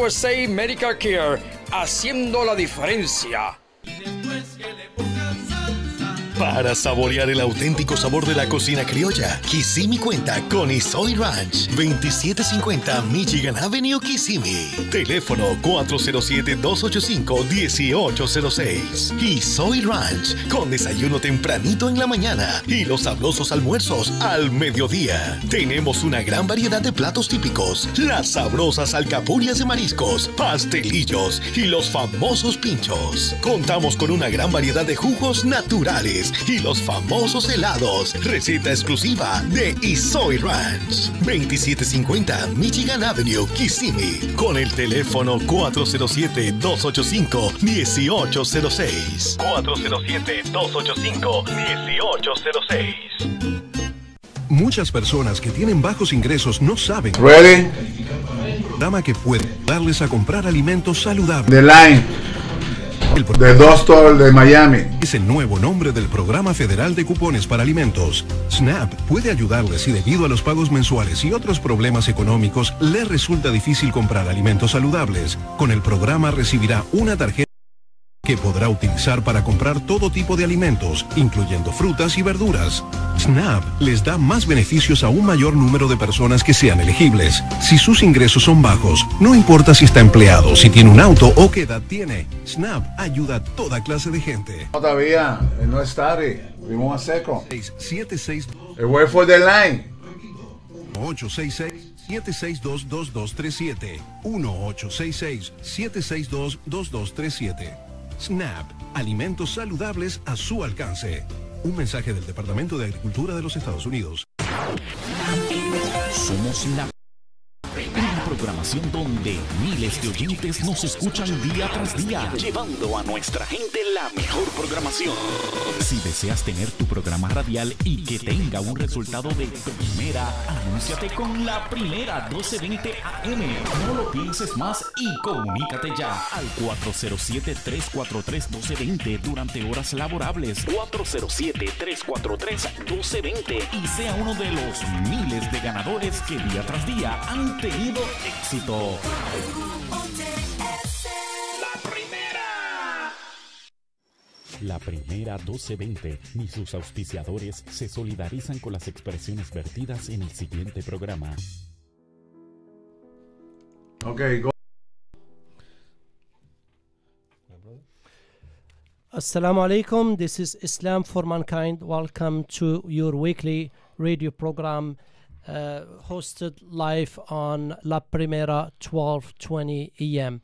USA Medical Care, haciendo la diferencia. Para saborear el auténtico sabor de la cocina criolla, Kissimmee cuenta con Isoy Ranch, 2750 Michigan Avenue, Kissimmee. Teléfono 407-285-1806. Isoy Ranch, con desayuno tempranito en la mañana y los sabrosos almuerzos al mediodía. Tenemos una gran variedad de platos típicos, las sabrosas alcapurrias de mariscos, pastelillos y los famosos pinchos. Contamos con una gran variedad de jugos naturales y los famosos helados. Receta exclusiva de Isoy Ranch. 2750 Michigan Avenue, Kissimmee. Con el teléfono 407-285-1806. 407-285-1806. Muchas personas que tienen bajos ingresos no saben. Ready? Programa que puede darles a comprar alimentos saludables. The Line. De Dostor de Miami. Es el nuevo nombre del Programa Federal de Cupones para Alimentos. SNAP puede ayudarles si debido a los pagos mensuales y otros problemas económicos les resulta difícil comprar alimentos saludables. Con el programa recibirá una tarjeta que podrá utilizar para comprar todo tipo de alimentos, incluyendo frutas y verduras. SNAP les da más beneficios a un mayor número de personas que sean elegibles. Si sus ingresos son bajos, no importa si está empleado, si tiene un auto o qué edad tiene, SNAP ayuda a toda clase de gente. Todavía, no es tarde. Vimos a seco. 76 El word for the line. 866 762-2237 1-866-762-2237 SNAP, alimentos saludables a su alcance. Un mensaje del Departamento de Agricultura de los Estados Unidos. Somos programación donde miles de oyentes nos escuchan día tras día, llevando a nuestra gente la mejor programación. Si deseas tener tu programa radial y que tenga un resultado de primera, anúnciate con la primera 1220 AM. No lo pienses más y comunícate ya al 407-343-1220 durante horas laborables. 407-343-1220 y sea uno de los miles de ganadores que día tras día han tenido éxito. La primera 1220 ni sus auspiciadores se solidarizan con las expresiones vertidas en el siguiente programa. Okay, go. Assalamu alaikum. This is Islam for Mankind. Welcome to your weekly radio program uh, hosted live on La Primera 1220 AM.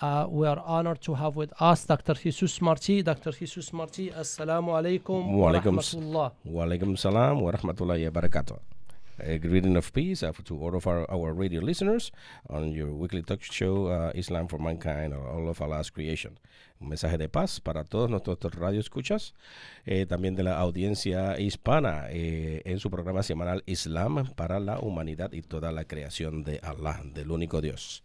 Uh, we are honored to have with us Dr. Jesus Marti. Dr. Jesus Marti, Assalamu alaikum wa Walaikum, rahmatullah. walaikum salam wa rahmatullahi wa barakatuh. A greeting of peace uh, to all of our, our radio listeners on your weekly talk show uh, Islam for Mankind or all of Allah's creation. Un mensaje de paz para todos nuestros radio escuchas, eh, también de la audiencia hispana eh, en su programa semanal Islam para la humanidad y toda la creación de Allah, del único Dios.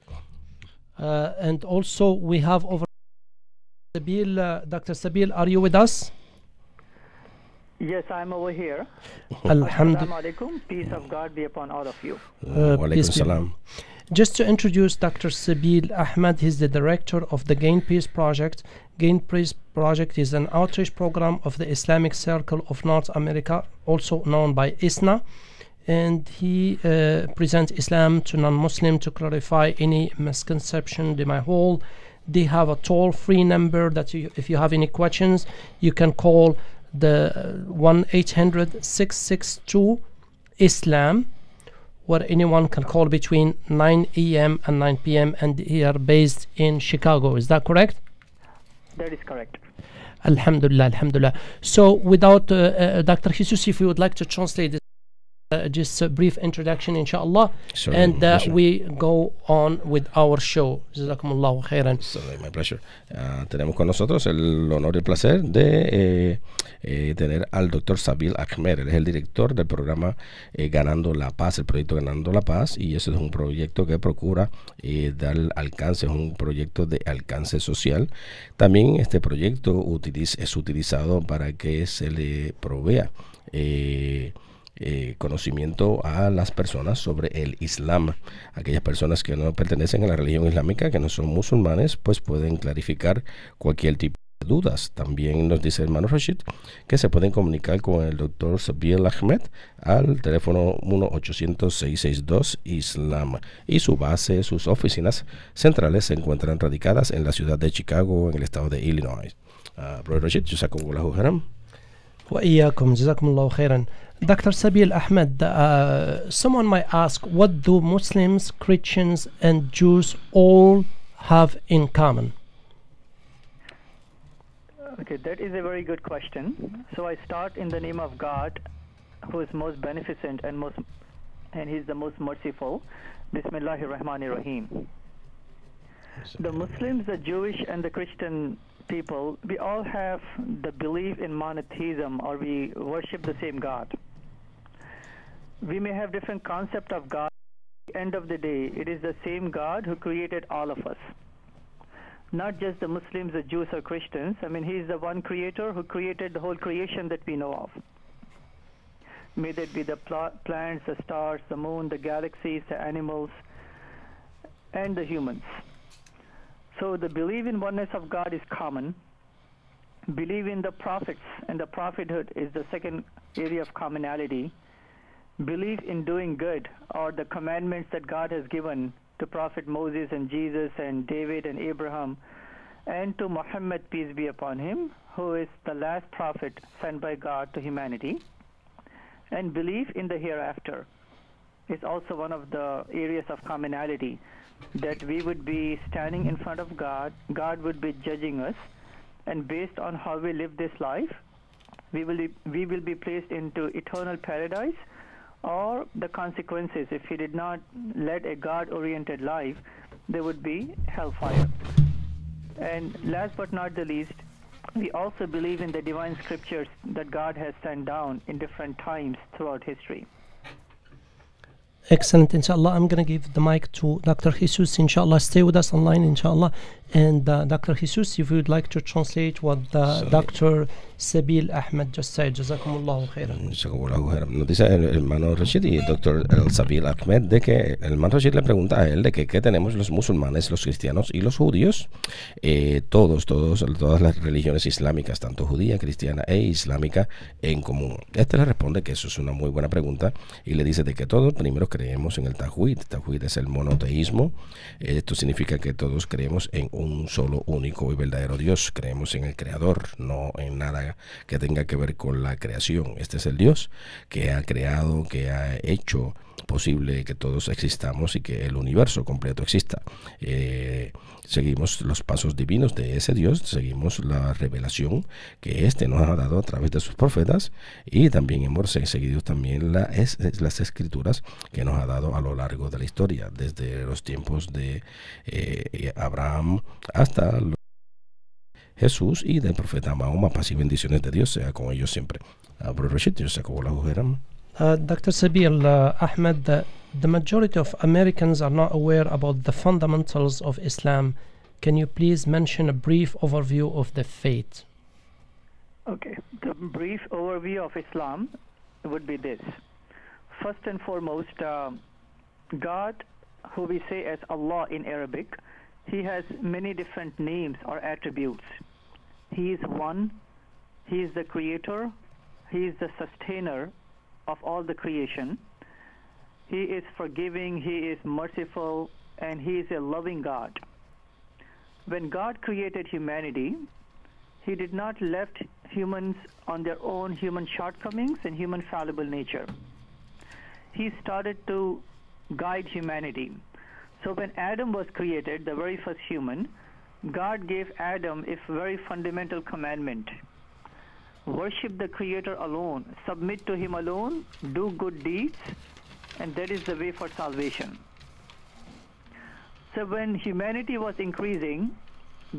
Uh, and also we have over Sabil, uh, Dr. Sabil, are you with us? Yes, I'm over here. Alhamdulillah. Peace of God be upon all of you. Uh, peace be- salam. Just to introduce Dr. Sabeel Ahmed, he's the director of the Gain Peace Project. Gain Peace Project is an outreach program of the Islamic Circle of North America, also known by ISNA. And he uh, presents Islam to non-Muslim to clarify any misconception they might hold. They have a toll-free number that you, if you have any questions, you can call the one 800 662 Islam where anyone can call between 9 a.m. and 9 p.m. and they are based in Chicago. Is that correct? That is correct. Alhamdulillah, Alhamdulillah. So, without uh, uh, Dr. Jesus, if you would like to translate this, uh, just a brief introduction, inshallah, Certainly, and uh, we go on with our show. Jazakumullahu khairan. Certainly, my pleasure. Ah, tenemos con nosotros el honor y el placer de eh, eh, tener al doctor Sabil Ahmed. Él es el director del programa eh, Ganando la Paz, el proyecto Ganando la Paz, y ese es un proyecto que procura eh, dar alcance, es un proyecto de alcance social. También este proyecto utiliz- es utilizado para que se le provea. eh, eh, conocimiento a las personas sobre el Islam. Aquellas personas que no pertenecen a la religión islámica, que no son musulmanes, pues pueden clarificar cualquier tipo de dudas. También nos dice el hermano Rashid que se pueden comunicar con el doctor Sabiel Ahmed al teléfono 1-800-662 Islam y su base, sus oficinas centrales se encuentran radicadas en la ciudad de Chicago, en el estado de Illinois. Uh, Brother Rashid, Jazakumullahu khairan. وإياكم جزاكم الله خيرا Dr. Sabeel Ahmed, uh, someone might ask, what do Muslims, Christians, and Jews all have in common? Okay, that is a very good question. So I start in the name of God, who is most beneficent and most, and He's the most merciful. Bismillahir Rahmanir Rahim. The Muslims, the Jewish, and the Christian people, we all have the belief in monotheism, or we worship the same God. We may have different concept of God. At the end of the day, it is the same God who created all of us not just the Muslims, the Jews, or Christians. I mean, He's the one creator who created the whole creation that we know of. May that be the pl- plants, the stars, the moon, the galaxies, the animals, and the humans. So the belief in oneness of God is common. Believe in the prophets and the prophethood is the second area of commonality. Believe in doing good or the commandments that God has given to Prophet Moses and Jesus and David and Abraham, and to Muhammad, peace be upon him, who is the last prophet sent by God to humanity. And belief in the hereafter is also one of the areas of commonality that we would be standing in front of God, God would be judging us, and based on how we live this life, we will be, we will be placed into eternal paradise or the consequences if he did not lead a God-oriented life, there would be hellfire. And last but not the least, we also believe in the divine scriptures that God has sent down in different times throughout history. Excellent, inshallah. I'm going to give the mic to Dr. Jesus, inshallah. Stay with us online, inshallah. And uh, Dr. Jesus, if you would like to translate what uh, Dr. Sabil Ahmed just said, Jazakumullahu khairan. Jazakumullahu khairan. Nos dice el hermano Rashid y el doctor el Sabil Ahmed de que el hermano Rashid le pregunta a él de que qué tenemos los musulmanes, los cristianos y los judíos, eh, todos, todos, todas las religiones islámicas, tanto judía, cristiana e islámica, en común. Este le responde que eso es una muy buena pregunta y le dice de que todos primero creemos en el Tawhid. Tawhid es el monoteísmo. Esto significa que todos creemos en un solo, único y verdadero Dios. Creemos en el Creador, no en nada que tenga que ver con la creación. Este es el Dios que ha creado, que ha hecho posible que todos existamos y que el universo completo exista. Eh, seguimos los pasos divinos de ese Dios, seguimos la revelación que éste nos ha dado a través de sus profetas y también hemos seguido también las escrituras que nos ha dado a lo largo de la historia, desde los tiempos de eh, Abraham hasta Jesús y del profeta Mahoma, paz y bendiciones de Dios sea con ellos siempre. Abu Rashid, yo sé cómo la Uh, Dr. Sabeel uh, Ahmed, the, the majority of Americans are not aware about the fundamentals of Islam. Can you please mention a brief overview of the faith? Okay, the brief overview of Islam would be this. First and foremost, uh, God, who we say as Allah in Arabic, He has many different names or attributes. He is one, He is the creator, He is the sustainer of all the creation. He is forgiving, He is merciful, and He is a loving God. When God created humanity, He did not left humans on their own human shortcomings and human fallible nature. He started to guide humanity. So when Adam was created, the very first human, God gave Adam a very fundamental commandment worship the Creator alone, submit to Him alone, do good deeds, and that is the way for salvation. So when humanity was increasing,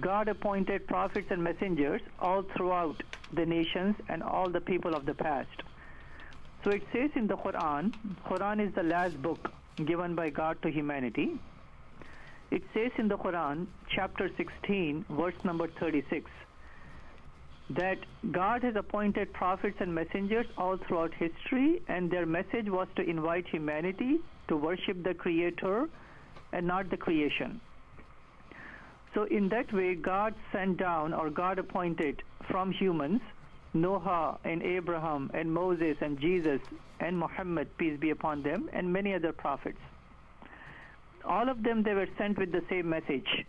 God appointed prophets and messengers all throughout the nations and all the people of the past. So it says in the Quran, Quran is the last book given by God to humanity. It says in the Quran, chapter 16, verse number 36, that God has appointed prophets and messengers all throughout history, and their message was to invite humanity to worship the Creator and not the creation. So, in that way, God sent down or God appointed from humans Noah and Abraham and Moses and Jesus and Muhammad, peace be upon them, and many other prophets. All of them, they were sent with the same message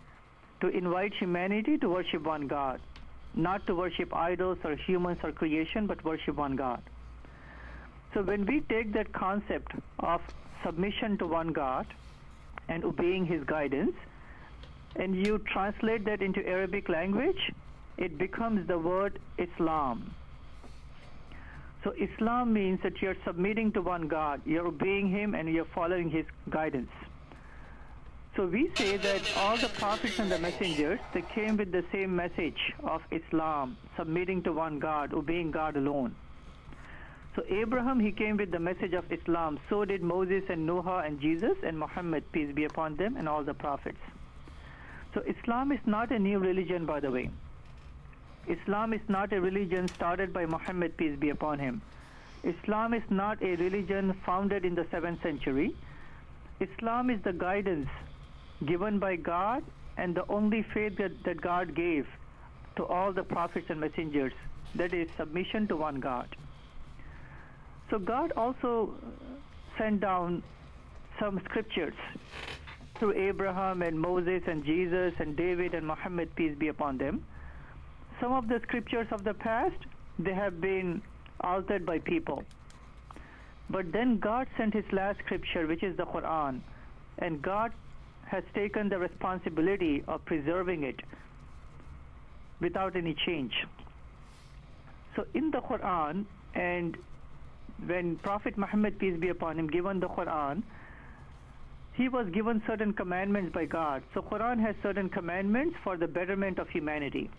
to invite humanity to worship one God, not to worship idols or humans or creation, but worship one God. So when we take that concept of submission to one God and obeying his guidance, and you translate that into Arabic language, it becomes the word Islam. So Islam means that you're submitting to one God, you're obeying him and you're following his guidance. So we say that all the prophets and the messengers, they came with the same message of Islam, submitting to one God, obeying God alone. So Abraham, he came with the message of Islam. So did Moses and Noah and Jesus and Muhammad, peace be upon them, and all the prophets. So Islam is not a new religion, by the way. Islam is not a religion started by Muhammad, peace be upon him. Islam is not a religion founded in the 7th century. Islam is the guidance given by God and the only faith that, that God gave to all the prophets and messengers, that is submission to one God. So God also sent down some scriptures through Abraham and Moses and Jesus and David and Muhammad, peace be upon them some of the scriptures of the past, they have been altered by people. But then God sent his last scripture, which is the Quran, and God has taken the responsibility of preserving it without any change. So in the Quran, and when Prophet Muhammad, peace be upon him, given the Quran, he was given certain commandments by God. So Quran has certain commandments for the betterment of humanity.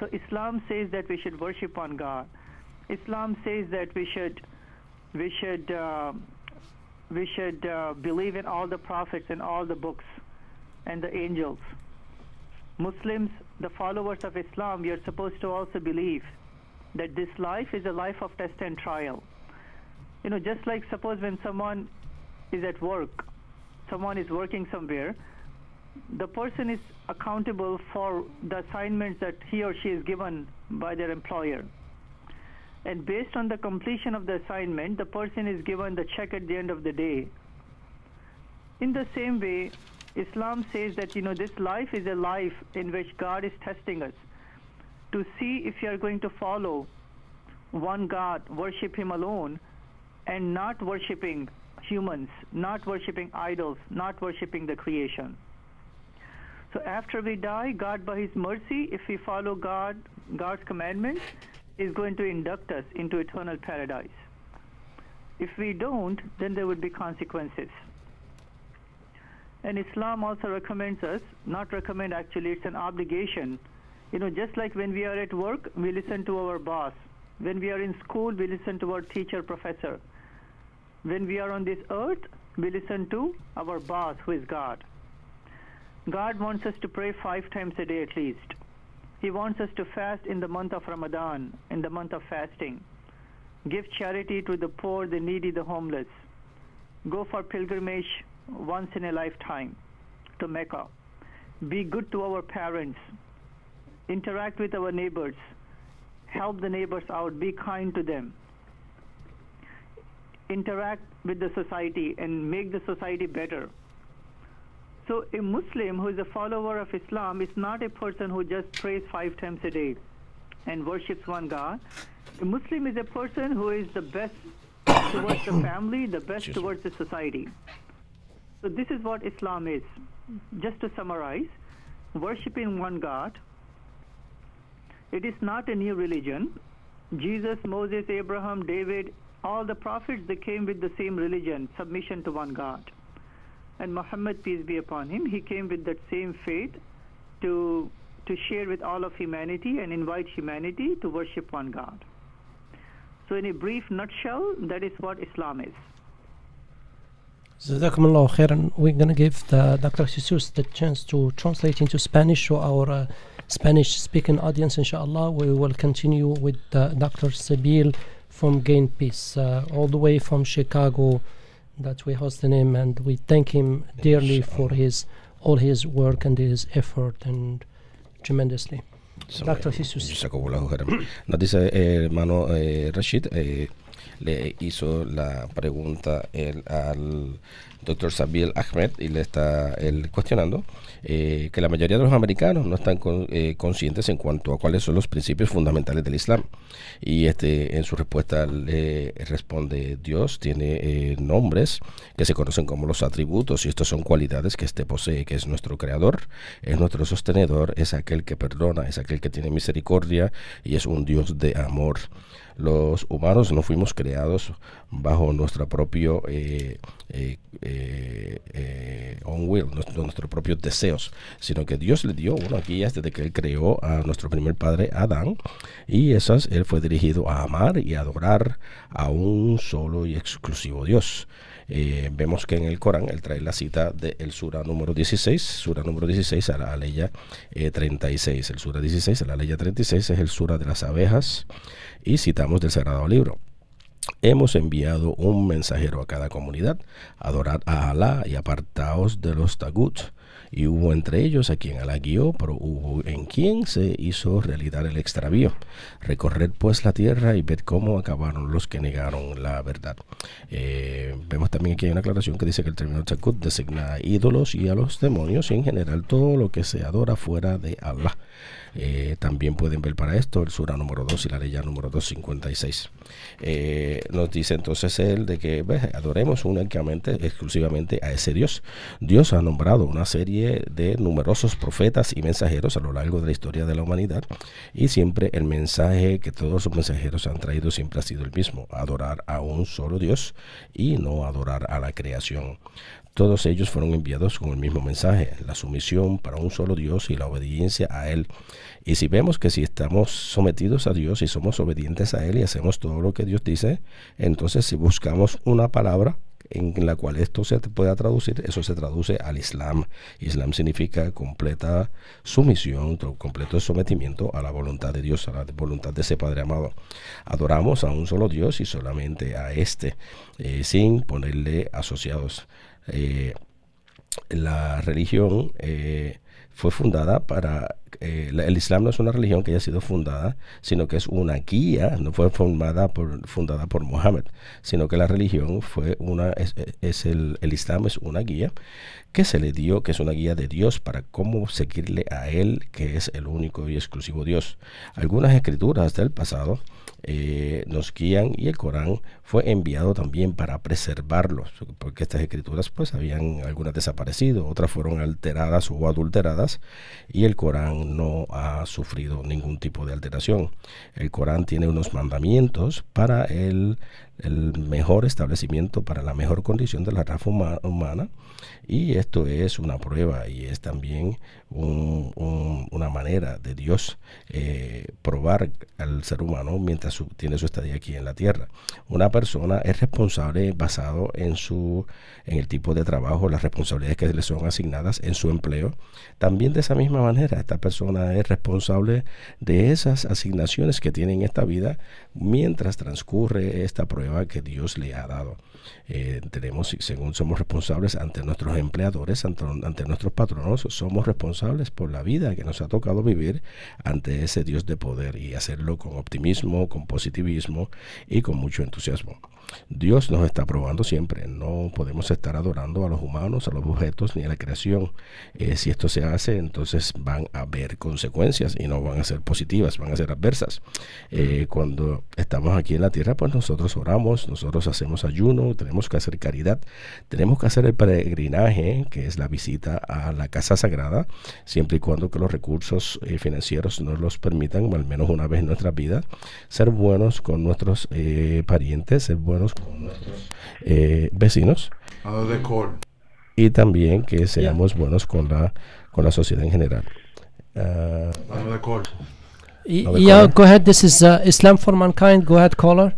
So Islam says that we should worship on God. Islam says that we should we should uh, we should uh, believe in all the prophets and all the books and the angels. Muslims, the followers of Islam, you're supposed to also believe that this life is a life of test and trial. You know, just like suppose when someone is at work, someone is working somewhere, the person is accountable for the assignments that he or she is given by their employer. And based on the completion of the assignment, the person is given the check at the end of the day. In the same way, Islam says that, you know, this life is a life in which God is testing us to see if you are going to follow one God, worship Him alone, and not worshiping humans, not worshiping idols, not worshiping the creation. So after we die, God, by His mercy, if we follow God, God's commandments, is going to induct us into eternal paradise. If we don't, then there would be consequences. And Islam also recommends us, not recommend actually, it's an obligation. You know, just like when we are at work, we listen to our boss. When we are in school, we listen to our teacher, professor. When we are on this earth, we listen to our boss, who is God. God wants us to pray five times a day at least. He wants us to fast in the month of Ramadan, in the month of fasting. Give charity to the poor, the needy, the homeless. Go for pilgrimage once in a lifetime to Mecca. Be good to our parents. Interact with our neighbors. Help the neighbors out. Be kind to them. Interact with the society and make the society better. So a Muslim who is a follower of Islam is not a person who just prays five times a day and worships one God. A Muslim is a person who is the best towards the family, the best towards the society. So this is what Islam is. Just to summarize, worshipping one God, it is not a new religion. Jesus, Moses, Abraham, David, all the prophets, they came with the same religion, submission to one God and Muhammad, peace be upon him, he came with that same faith to, to share with all of humanity and invite humanity to worship one God. So, in a brief nutshell, that is what Islam is. جزاكم الله we're gonna give the Dr. Jesus the chance to translate into Spanish for our uh, Spanish speaking audience inshallah we will continue with uh, Dr. Sabeel from Gain Peace uh, all the way from Chicago that we hosted him, and we thank him dearly for his all his work and his effort and tremendously. Dr. Jesus. Jazakumullahu khairan. Nos dice eh, hermano eh, Rashid, eh, le hizo la pregunta él al doctor Sabil Ahmed y le está él cuestionando eh, que la mayoría de los americanos no están eh, conscientes en cuanto a cuáles son los principios fundamentales del Islam. Y este en su respuesta le responde Dios tiene eh, nombres que se conocen como los atributos y estos son cualidades que éste posee, que es nuestro creador, es nuestro sostenedor, es aquel que perdona, es aquel que tiene misericordia y es un Dios de amor. Los humanos no fuimos creados bajo nuestro propio eh, eh, own will, nuestro- nuestros propios deseos, sino que Dios le dio unas guías desde que Él creó a nuestro primer padre Adán y esas Él fue dirigido a amar y adorar a un solo y exclusivo Dios. Eh, vemos que en el Corán él trae la cita del Sura número 16, Sura número 16 a la eh, 36. El Sura 16 a la aleya 36 es el Sura de las abejas y citamos del Sagrado Libro. Hemos enviado un mensajero a cada comunidad, adorad a Alá y apartaos de los tagut. Y hubo entre ellos a quien Alá guió, pero hubo en quien se hizo realidad el extravío. Recorred pues la tierra y ved cómo acabaron los que negaron la verdad. Eh, vemos también aquí una aclaración que dice que el término tagut designa a ídolos y a los demonios y en general todo lo que se adora fuera de Alá. Eh, también pueden ver para esto el Sura número 2 y la ley número 256. Eh, nos dice entonces él de que adoremos únicamente, exclusivamente a ese Dios. Dios ha nombrado una serie de numerosos profetas y mensajeros a lo largo de la historia de la humanidad y siempre el mensaje que todos los mensajeros han traído siempre ha sido el mismo, adorar a un solo Dios y no adorar a la creación. Todos ellos fueron enviados con el mismo mensaje, la sumisión para un solo Dios y la obediencia a Él. Y si vemos que si estamos sometidos a Dios y somos obedientes a Él y hacemos todo lo que Dios dice, entonces si buscamos una palabra en la cual esto se pueda traducir, eso se traduce al Islam. Islam significa completa sumisión, to- completo sometimiento a la voluntad de Dios, a la voluntad de ese Padre amado. Adoramos a un solo Dios y solamente a este, eh, sin ponerle asociados. Eh, la religión eh, fue fundada para eh, el Islam no es una religión que haya sido fundada, sino que es una guía, no fue formada por, fundada por Mohammed, sino que la religión fue una, es, es el, el Islam es una guía que se le dio, que es una guía de Dios para cómo seguirle a Él, que es el único y exclusivo Dios. Algunas escrituras del pasado eh, nos guían y el Corán fue enviado también para preservarlos, porque estas escrituras pues habían algunas desaparecido, otras fueron alteradas o adulteradas y el Corán no ha sufrido ningún tipo de alteración. El Corán tiene unos mandamientos para el, el mejor establecimiento, para la mejor condición de la raza huma- humana y esto es una prueba y es también un- un- una manera de Dios eh, probar al ser humano mientras tiene su estadía aquí en la tierra. Una persona es responsable basado en su en el tipo de trabajo, las responsabilidades que le son asignadas en su empleo. También de esa misma manera, esta persona es responsable de esas asignaciones que tiene en esta vida mientras transcurre esta prueba que Dios le ha dado. Eh, tenemos, según somos responsables ante nuestros empleadores, ante, ante nuestros patronos, somos responsables por la vida que nos ha tocado vivir ante ese Dios de poder y hacerlo con optimismo, con positivismo y con mucho entusiasmo. Dios nos está probando siempre. No podemos estar adorando a los humanos, a los objetos ni a la creación. Eh, si esto se hace, entonces van a haber consecuencias y no van a ser positivas, van a ser adversas. Eh, cuando estamos aquí en la tierra, pues nosotros oramos, nosotros hacemos ayuno, tenemos que hacer caridad, tenemos que hacer el peregrinaje, que es la visita a la casa sagrada, siempre y cuando que los recursos eh, financieros nos los permitan, al menos una vez en nuestra vida, ser buenos con nuestros parientes, ser buenos con nuestros eh, vecinos Out of the court. y también que seamos buenos con la con la sociedad en general. Ah, Out of the court. Y- Another yeah, caller. go ahead. This is uh, Islam for Mankind. Go ahead, caller.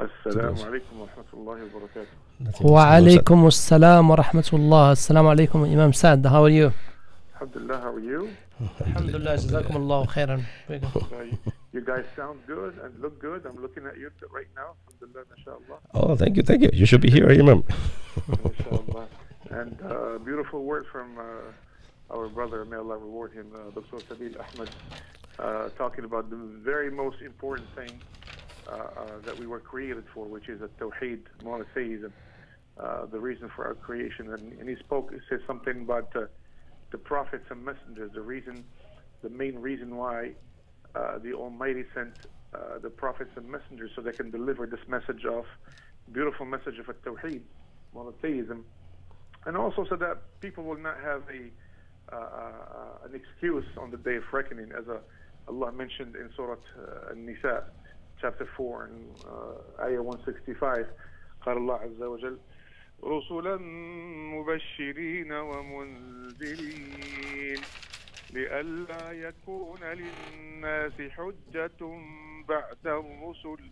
السلام عليكم ورحمة الله وبركاته وعليكم السلام ورحمة الله السلام عليكم Imam Saad how are you الحمد Alhamdulillah, how are you? Alhamdulillah, jazakum Allah khairan. you guys sound good and look good. I'm looking at you right now. Alhamdulillah. Oh, thank you, thank you. You should be here, Imam. And uh, beautiful words from uh, our brother, may Allah reward him, uh, Dr. Sabeel Ahmed, uh, talking about the very most important thing uh, uh, that we were created for, which is a tawheed, monotheism, uh, the reason for our creation. And, and he spoke, he said something about the prophets and messengers, the reason, the main reason why the Almighty sent the prophets and messengers so they can deliver this message of, beautiful message of a tawheed, monotheism, and also so that people will not have a uh, uh, an excuse on the day of reckoning, as uh, Allah mentioned in Surah An-Nisa, chapter 4, and ayah 165. قال الله عز وجل رسلا مبشرين ومنذرين لئلا يكون للناس حجة بعد الرسل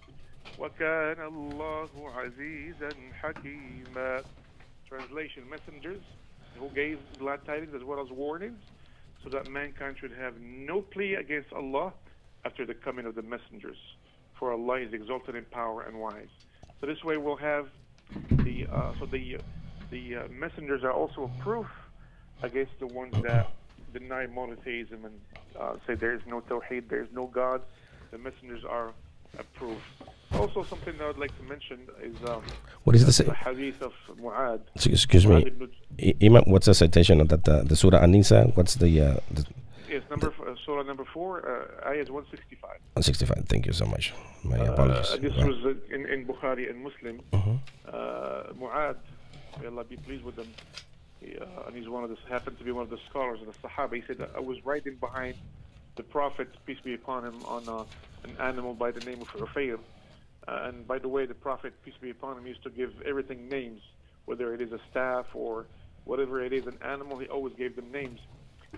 وكان الله عزيزا حكيما translation, messengers who gave glad tidings as well as warnings, so that mankind should have no plea against Allah after the coming of the messengers. For Allah is exalted in power and wise. So this way we'll have the uh, so the the uh, messengers are also a proof against the ones that deny monotheism and uh, say there is no tawheed, there is no God. The messengers are approved. Also, something that I'd like to mention is um, what is the, the hadith of Mu'ad. Excuse me, Imam. What's the citation of that? Uh, the Surah An-Nisa. What's the, uh, the Yes, number uh, Surah number four, uh, ayah 165. 165. Thank you so much. My uh, apologies. this was uh, in, in Bukhari and Muslim. Uh-huh. Uh, Mu'ad, may Allah be pleased with him, he, and he's one of the happened to be one of the scholars of the Sahaba. He said, "I was riding behind the Prophet, peace be upon him, on an animal by the name of Rufayr." Uh, and by the way, the Prophet, peace be upon him, used to give everything names, whether it is a staff or whatever it is, an animal, he always gave them names.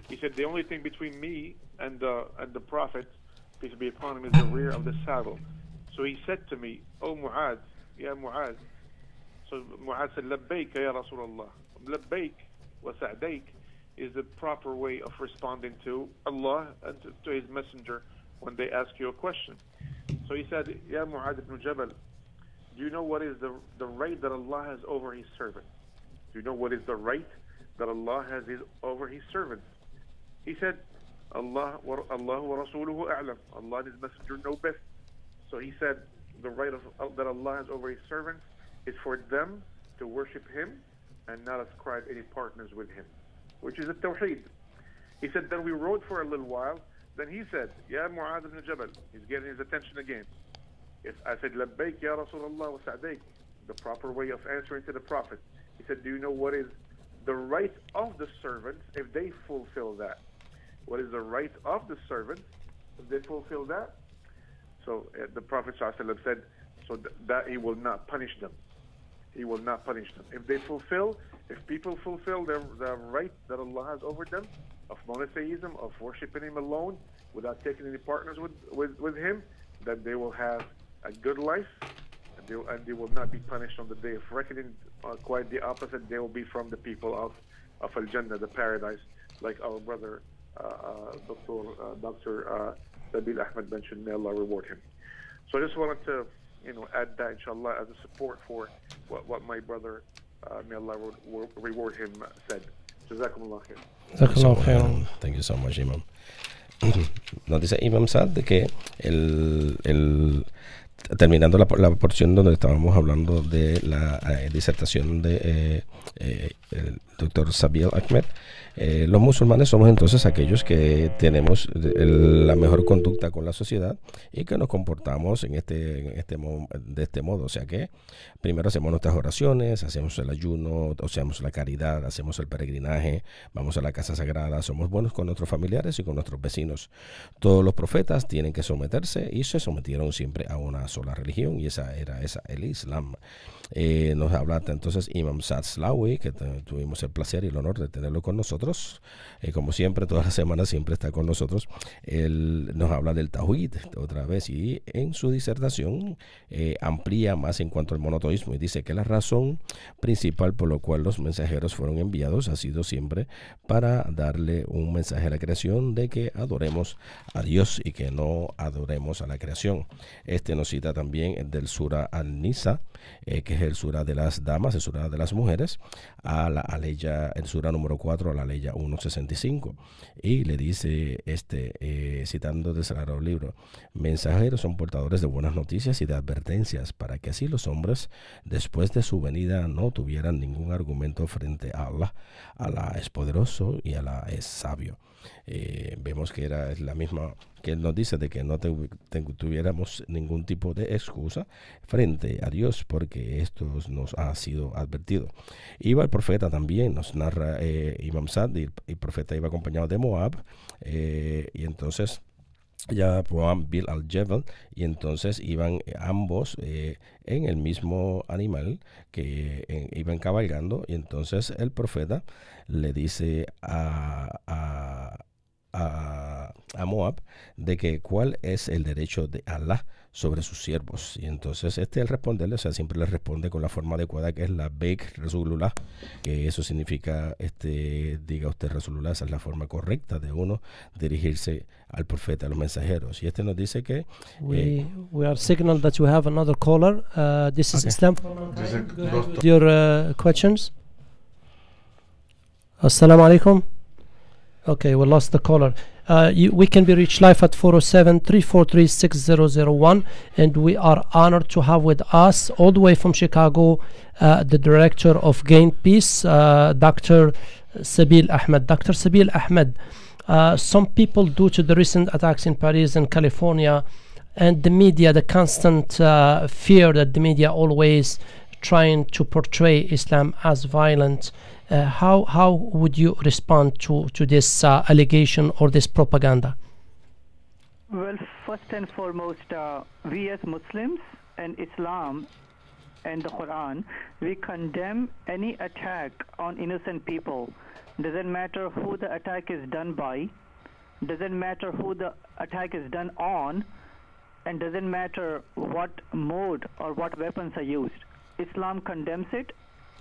He said, the only thing between me and, uh, and the Prophet, peace be upon him, is the rear of the saddle. So he said to me, Oh Mu'ad, yeah Mu'ad. So Mu'ad said, Labbaik Ya Rasulullah. Labbaik wa sa'daik is the proper way of responding to Allah and to, His Messenger when they ask you a question. So he said, Ya Mu'ad ibn Jabal, do you know what is the, the right that Allah has over His servants? Do you know what is the right that Allah has his, over His servants? He said, Allah Allah wa Rasuluhu a'lam. Allah and His Messenger know best. So he said, the right of, that Allah has over His servants is for them to worship Him and not ascribe any partners with Him, which is a tawheed. He said, then we rode for a little while then he said, Ya Mu'adh ibn Jabal, he's getting his attention again. If I said, Labbaik Ya Rasulullah wa sa'daik, the proper way of answering to the Prophet. He said, Do you know what is the right of the servants if they fulfill that? What is the right of the servants if they fulfill that? So uh, the Prophet said, so th- that he will not punish them. He will not punish them. If they fulfill, if people fulfill their, the right that Allah has over them, of monotheism, of worshiping Him alone without taking any partners with, with, with Him, that they will have a good life and they, and they will not be punished on the day of reckoning. Uh, quite the opposite, they will be from the people of, of Al Jannah, the paradise, like our brother uh, uh, Dr. Uh, Dr. Uh, Sabeel Ahmed mentioned. May Allah reward him. So I just wanted to, you know, add that, inshallah, as a support for what, what my brother, uh, may Allah reward him, said. Jazakumullah khair. Thank you so much, Imam. Nos dice Imam Sad de que el, el terminando la, la, porción donde estábamos hablando de la eh, disertación de eh, eh, el doctor Sabil Ahmed, eh, los musulmanes somos entonces aquellos que tenemos la mejor conducta con la sociedad y que nos comportamos en este, este de este modo. O sea que primero hacemos nuestras oraciones, hacemos el ayuno, hacemos la caridad, hacemos el peregrinaje, vamos a la casa sagrada, somos buenos con nuestros familiares y con nuestros vecinos. Todos los profetas tienen que someterse y se sometieron siempre a una sola religión y esa era esa el Islam. Eh, nos habla entonces Imam Sadslawi, que tuvimos el placer y el honor de tenerlo con nosotros. Eh, como siempre, todas las semanas siempre está con nosotros. Él nos habla del Tawhid otra vez y en su disertación eh, amplía más en cuanto al monoteísmo y dice que la razón principal por lo cual los mensajeros fueron enviados ha sido siempre para darle un mensaje a la creación de que adoremos a Dios y que no adoremos a la creación. Este nos cita también del sura al Niza. Al-Nisa, que es el Sura de las Damas, el Sura de las Mujeres, a la aleya, el Sura número 4, a la ley 1.65. Y le dice, este, eh, citando de Sagrado Libro, mensajeros son portadores de buenas noticias y de advertencias, para que así los hombres, después de su venida, no tuvieran ningún argumento frente a Allah. Allah es poderoso y Allah es sabio. Eh, vemos que era la misma que él nos dice de que no tuviéramos ningún tipo de excusa frente a Dios porque esto nos ha sido advertido. Iba el profeta también, nos narra eh, Imam Sad, el profeta iba acompañado de Moab eh, y entonces ya Moab Bill al Jebel y entonces iban ambos en el mismo animal que iban cabalgando y entonces el profeta le dice a, a, Moab de que cuál es el derecho de Allah sobre sus siervos. Y entonces este al responderle, o sea, siempre le responde con la forma adecuada que es la Beik Resulullah, que eso significa, este, diga usted Resulullah, esa es la forma correcta de uno dirigirse al profeta, a los mensajeros. Y este nos dice que... We, eh, we are signal that you have another caller. Uh, this is Islam. Your uh, questions. Assalamu alaikum. Okay, we lost the caller. Uh, you, we can be reached live at 407-343-6001 and we are honored to have with us all the way from Chicago uh, the director of Gain Peace, uh, Dr. Sabeel Ahmed. Dr. Sabeel Ahmed, uh, some people due to the recent attacks in Paris and California and the media, the constant uh, fear that the media always trying to portray Islam as violent how how would you respond to to this uh, allegation or this propaganda? Well, first and foremost, uh, we as Muslims and Islam and the Quran, we condemn any attack on innocent people. Doesn't matter who the attack is done by, doesn't matter who the attack is done on, and doesn't matter what mode or what weapons are used. Islam condemns it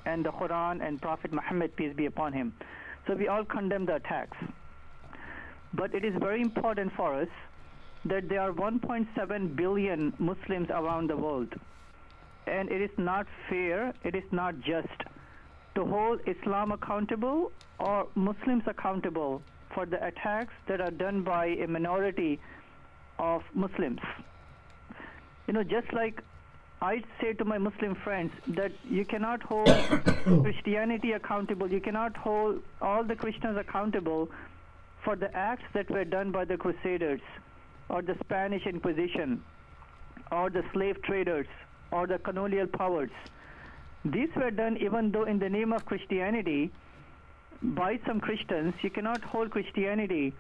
and the Quran and Prophet Muhammad, peace be upon him. So we all condemn the attacks. But it is very important for us that there are 1.7 billion Muslims around the world. And it is not fair, it is not just to hold Islam accountable or Muslims accountable for the attacks that are done by a minority of Muslims. You know, just like I say to my Muslim friends that you cannot hold Christianity accountable, you cannot hold all the Christians accountable for the acts that were done by the Crusaders or the Spanish Inquisition or the slave traders or the colonial powers. These were done even though in the name of Christianity by some Christians, you cannot hold Christianity,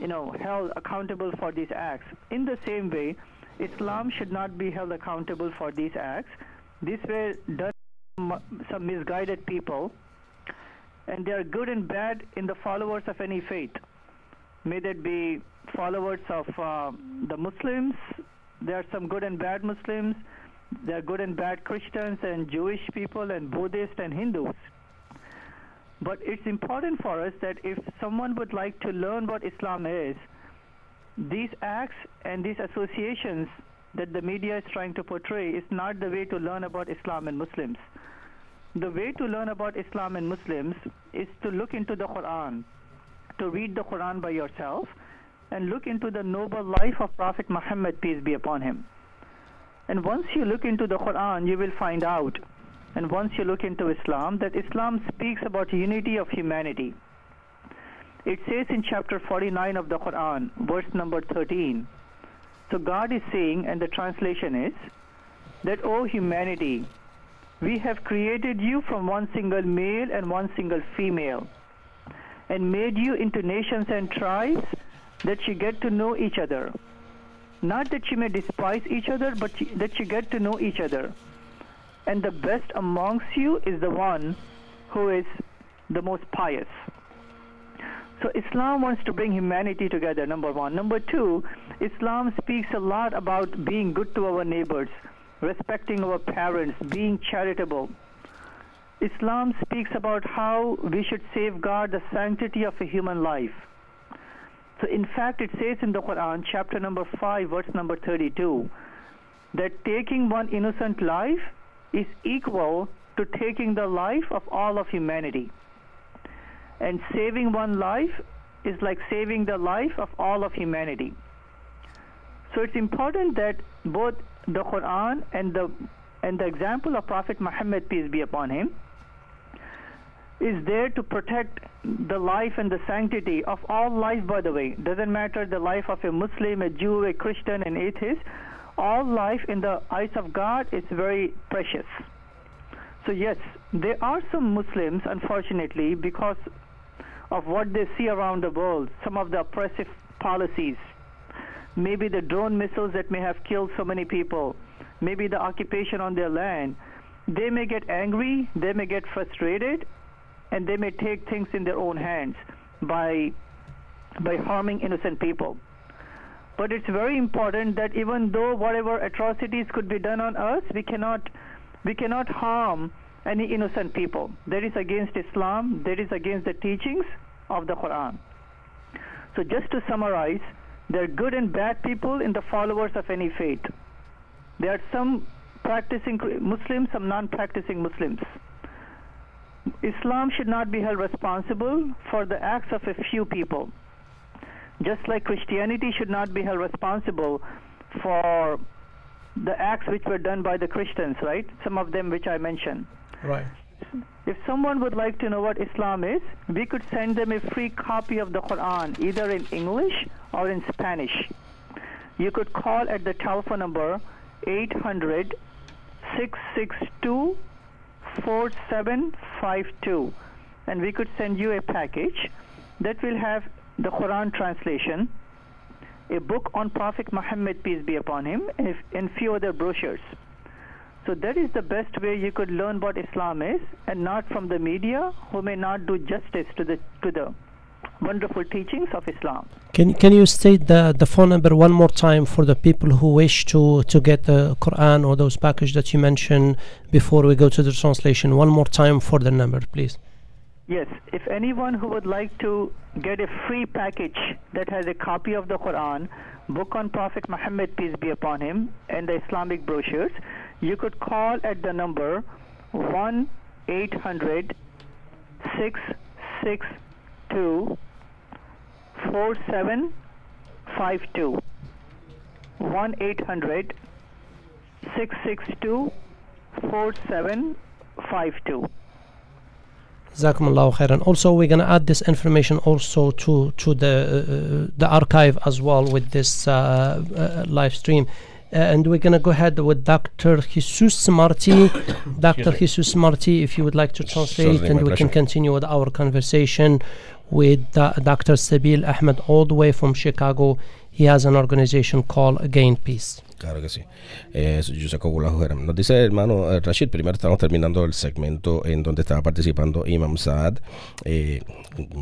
you know, held accountable for these acts. In the same way, Islam should not be held accountable for these acts. These were done by some misguided people, and they are good and bad in the followers of any faith. May that be followers of uh, the Muslims. There are some good and bad Muslims. There are good and bad Christians and Jewish people and Buddhists and Hindus. But it's important for us that if someone would like to learn what Islam is, these acts and these associations that the media is trying to portray is not the way to learn about Islam and Muslims. The way to learn about Islam and Muslims is to look into the Quran, to read the Quran by yourself, and look into the noble life of Prophet Muhammad, peace be upon him. And once you look into the Quran, you will find out, and once you look into Islam, that Islam speaks about unity of humanity. It says in chapter 49 of the Quran, verse number 13. So God is saying, and the translation is, that, O humanity, we have created you from one single male and one single female, and made you into nations and tribes that you get to know each other. Not that you may despise each other, but that you get to know each other. And the best amongst you is the one who is the most pious. So Islam wants to bring humanity together, number one. Number two, Islam speaks a lot about being good to our neighbors, respecting our parents, being charitable. Islam speaks about how we should safeguard the sanctity of a human life. So, in fact, it says in the Quran, chapter number 5, verse number 32, that taking one innocent life is equal to taking the life of all of humanity. And saving one life is like saving the life of all of humanity. So it's important that both the Quran and the and the example of Prophet Muhammad peace be upon him is there to protect the life and the sanctity of all life by the way. Doesn't matter the life of a muslim a jew a christian an atheist. All life in the eyes of god is very precious so yes there are some muslims unfortunately because of what they see around the world some of the oppressive policies maybe the drone missiles that may have killed so many people maybe the occupation on their land they may get angry they may get frustrated and they may take things in their own hands by by harming innocent people. But it's very important that even though whatever atrocities could be done on us, we cannot we cannot harm any innocent people. That is against Islam, that is against the teachings of the Quran. So just to summarize, there are good and bad people in the followers of any faith. There are some practicing Muslims, some non-practicing Muslims. Islam should not be held responsible for the acts of a few people. Just like Christianity should not be held responsible for the acts which were done by the Christians, right? Some of them which I mentioned. Right. If someone would like to know what Islam is, we could send them a free copy of the Quran, either in English or in Spanish. You could call at the telephone number 800 662 4752 and we could send you a package that will have the Quran translation, a book on Prophet Muhammad, peace be upon him, and, and few other brochures. So that is the best way you could learn what Islam is, and not from the media, who may not do justice to the to the wonderful teachings of Islam. Can can you state the the phone number one more time for the people who wish to to get the Quran or those packages that you mentioned before we go to the translation? One more time for the number, please. Yes, if anyone who would like to get a free package that has a copy of the Quran, book on Prophet Muhammad, peace be upon him, and the Islamic brochures, you could call at the number 1 800 662 4752. 1 800 662 4752. Jazakumullahu khairan. Also, we're gonna add this information also to to the uh, the archive as well with this uh, uh, live stream. Uh, and we're gonna go ahead with Dr. Jesus Marti. Dr. Jesus Marti, if you would like to translate, Certainly, and we can continue with our conversation with Dr. Sabil Ahmed, all the way from Chicago. He has an organization called Gain Peace. Claro que sí. Eh, Yusakobulahu Haram. Nos dice hermano eh, Rashid, primero estamos terminando el segmento en donde estaba participando Imam Saad. Eh,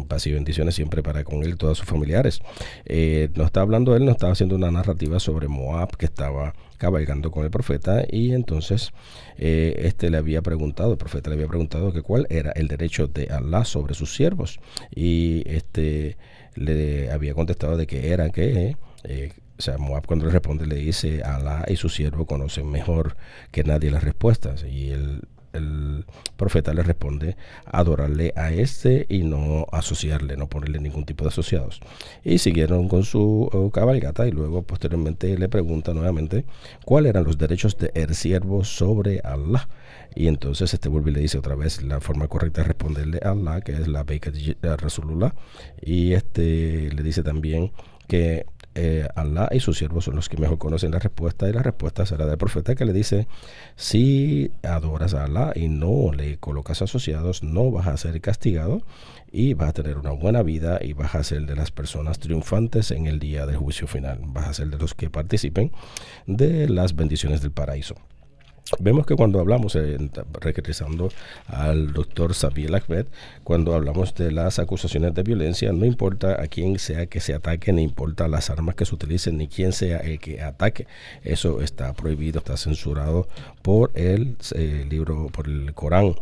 paz y bendiciones siempre para con él y todos sus familiares. Eh, nos está hablando él, nos estaba haciendo una narrativa sobre Moab que estaba cabalgando con el profeta y entonces eh, este le había preguntado, el profeta le había preguntado que cuál era el derecho de Allah sobre sus siervos y este le había contestado de que era que eh, o sea, Moab cuando le responde le dice, Alá y su siervo conocen mejor que nadie las respuestas. Y el, el profeta le responde, adorarle a este y no asociarle, no ponerle ningún tipo de asociados. Y siguieron con su eh, cabalgata y luego posteriormente le pregunta nuevamente cuáles eran los derechos de el siervo sobre Allah. Y entonces este vuelve y le dice otra vez la forma correcta de responderle a Allah, que es la Beikat Rasulullah. Y este le dice también que eh, Allah y sus siervos son los que mejor conocen la respuesta y la respuesta será del profeta que le dice, si adoras a Allah y no le colocas asociados, no vas a ser castigado y vas a tener una buena vida y vas a ser de las personas triunfantes en el día del juicio final, vas a ser de los que participen de las bendiciones del paraíso. Vemos que cuando hablamos, eh, regresando al doctor Sabiel Ahmed, cuando hablamos de las acusaciones de violencia, no importa a quién sea que se ataque, ni importa las armas que se utilicen, ni quién sea el que ataque, eso está prohibido, está censurado por el eh, libro, por el Corán.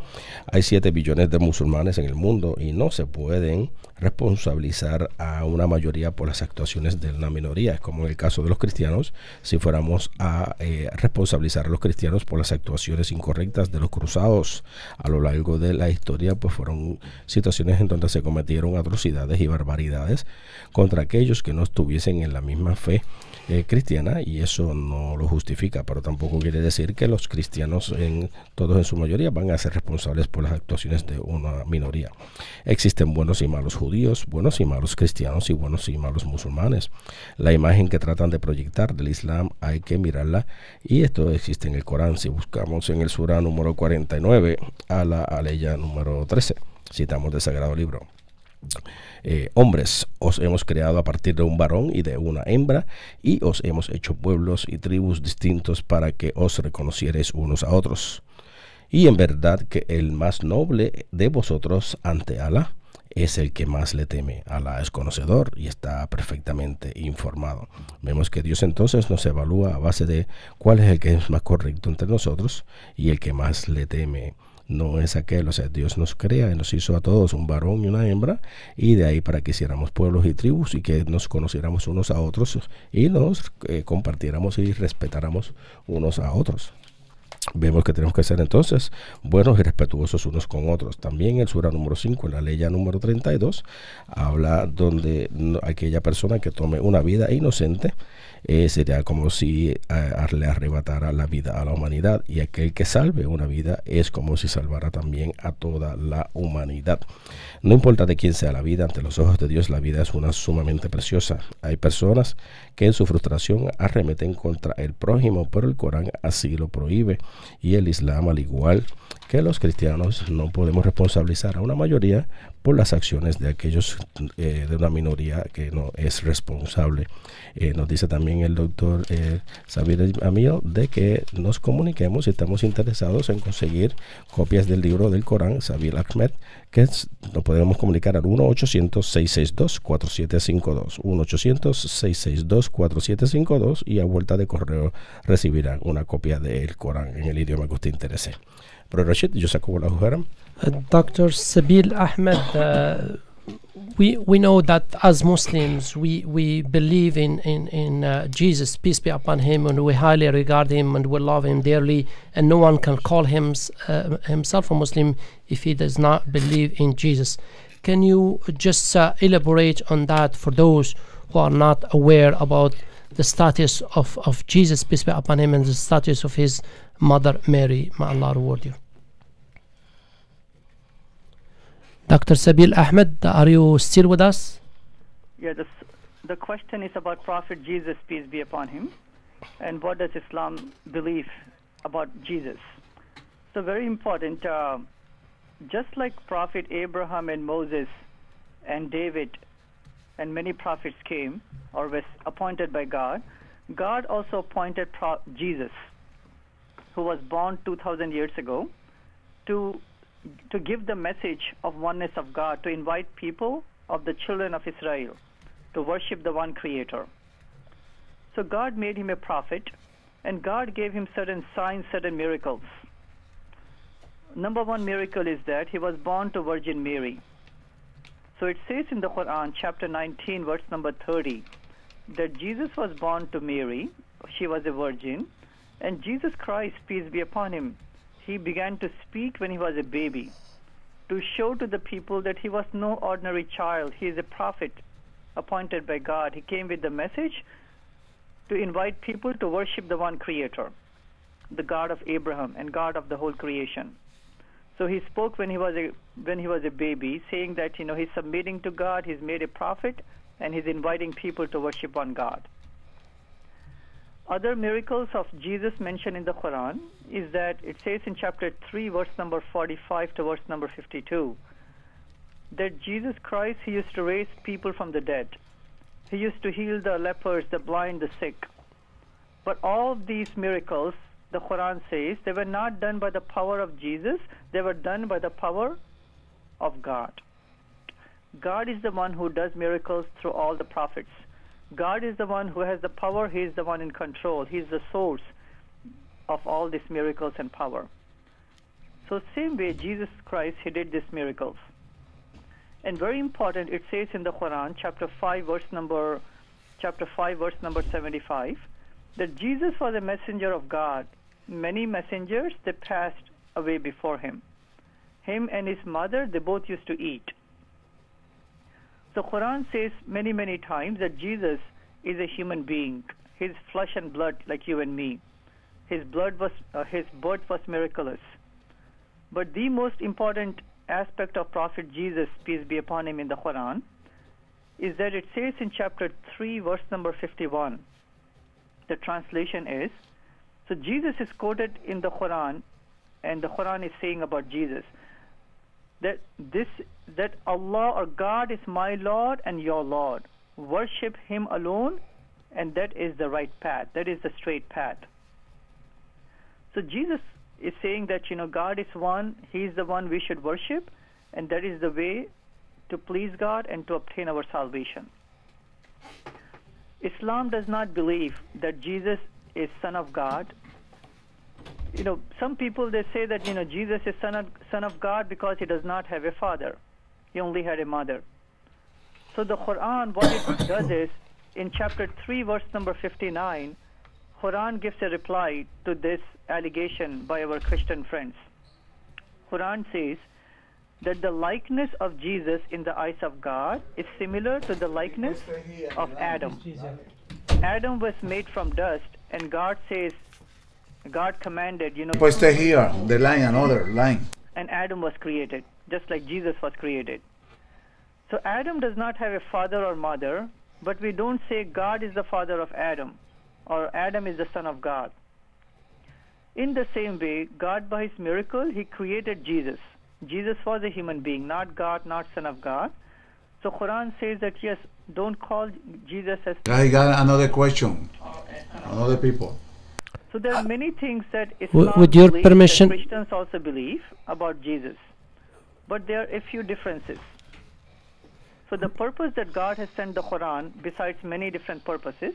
Hay 7 billones de musulmanes en el mundo y no se pueden responsabilizar a una mayoría por las actuaciones de una minoría, como en el caso de los cristianos, si fuéramos a eh, responsabilizar a los cristianos por las actuaciones incorrectas de los cruzados a lo largo de la historia, pues fueron situaciones en donde se cometieron atrocidades y barbaridades contra aquellos que no estuviesen en la misma fe eh, cristiana y eso no lo justifica, pero tampoco quiere decir que los cristianos en todos en su mayoría van a ser responsables por las actuaciones de una minoría. Existen buenos y malos judíos, buenos y malos cristianos y buenos y malos musulmanes. La imagen que tratan de proyectar del Islam hay que mirarla y esto existe en el Corán. Si buscamos en el Surah número 49 a la aleya número 13, citamos del Sagrado Libro. Eh, hombres, os hemos creado a partir de un varón y de una hembra, y os hemos hecho pueblos y tribus distintos para que os reconocierais unos a otros. Y en verdad que el más noble de vosotros ante Alá es el que más le teme. Alá es conocedor y está perfectamente informado. Vemos que Dios entonces nos evalúa a base de cuál es el que es más correcto entre nosotros y el que más le teme no es aquel, o sea, Dios nos crea nos hizo a todos un varón y una hembra, y de ahí para que hiciéramos pueblos y tribus y que nos conociéramos unos a otros y nos eh, compartiéramos y respetáramos unos a otros. Vemos que tenemos que ser entonces buenos y respetuosos unos con otros. También el sura número 5, en la ley número 32, habla donde aquella persona que tome una vida inocente eh, sería como si le arrebatara la vida a la humanidad y aquel que salve una vida es como si salvara también a toda la humanidad. No importa de quién sea la vida, ante los ojos de Dios la vida es una sumamente preciosa. Hay personas que en su frustración arremeten contra el prójimo, pero el Corán así lo prohíbe y el Islam al igual que los cristianos no podemos responsabilizar a una mayoría por las acciones de aquellos eh, de una minoría que no es responsable. Eh, nos dice también el doctor eh, Sabir Amil de que nos comuniquemos si estamos interesados en conseguir copias del libro del Corán, Sabir Ahmed, que nos podemos comunicar al 1-800-662-4752. 1-800-662-4752 y a vuelta de correo recibirán una copia del Corán en el idioma que usted interese. Pero Rashid, khairan. Uh, Dr. Sabeel Ahmed, uh, we we know that as Muslims we we believe in in in uh, Jesus, peace be upon him, and we highly regard him and we love him dearly. And no one can call him uh, himself a Muslim if he does not believe in Jesus. Can you just uh, elaborate on that for those who are not aware about the status of, of Jesus, peace be upon him, and the status of his mother Mary? May Allah reward you. Dr. Sabeel Ahmed, are you still with us? Yeah, the, the question is about Prophet Jesus, peace be upon him, and what does Islam believe about Jesus? So, very important. Uh, just like Prophet Abraham and Moses and David and many prophets came or was appointed by God, God also appointed Pro- Jesus, who was born 2,000 years ago, to to give the message of oneness of God, to invite people of the children of Israel to worship the one Creator. So God made him a prophet, and God gave him certain signs, certain miracles. Number one miracle is that he was born to Virgin Mary. So it says in the Quran, chapter 19, verse number 30, that Jesus was born to Mary, she was a virgin, and Jesus Christ, peace be upon him, he began to speak when he was a baby to show to the people that he was no ordinary child. He is a prophet appointed by God. He came with the message to invite people to worship the one creator, the God of Abraham and God of the whole creation. So he spoke when he was a when he was a baby, saying that you know he's submitting to God, he's made a prophet, and he's inviting people to worship on God. Other miracles of Jesus mentioned in the Quran is that it says in chapter 3, verse number 45 to verse number 52, that Jesus Christ, he used to raise people from the dead. He used to heal the lepers, the blind, the sick. But all these miracles, the Quran says, they were not done by the power of Jesus, they were done by the power of God. God is the one who does miracles through all the prophets. God is the one who has the power, He is the one in control, He is the source of all these miracles and power. So, same way, Jesus Christ, He did these miracles. And very important, it says in the Quran, chapter 5, verse number, chapter 5, verse number 75, that Jesus was a messenger of God. Many messengers, they passed away before him. Him and his mother, they both used to eat. So Quran says many, many times that Jesus is a human being. His flesh and blood like you and me. His blood was, uh, his birth was miraculous. But the most important aspect of Prophet Jesus, peace be upon him, in the Quran, is that it says in chapter 3, verse number 51, the translation is, so Jesus is quoted in the Quran, and the Quran is saying about Jesus that this that Allah or God is my Lord and your Lord. Worship Him alone, and that is the right path. That is the straight path. So Jesus is saying that you know God is one. He is the one we should worship, and that is the way to please God and to obtain our salvation. Islam does not believe that Jesus is Son of God you know, some people they say that you know Jesus is son of son of God because he does not have a father, he only had a mother. So the Quran, what it does is, in chapter three, verse number fifty-nine, Quran gives a reply to this allegation by our Christian friends. Quran says that the likeness of Jesus in the eyes of God is similar to the likeness of Adam. Adam was made from dust, and God says God commanded, you know. Pues stay here, the line, another line. And Adam was created, just like Jesus was created. So Adam does not have a father or mother, but we don't say God is the father of Adam or Adam is the son of God. In the same way, God, by his miracle, he created Jesus. Jesus was a human being, not God, not son of God. So Quran says that yes, don't call Jesus as. I got another question. Oh, another people. So there are uh, many things that Islam with your believes permission- Christians also believe about Jesus, but there are a few differences. So the purpose that God has sent the Quran, besides many different purposes,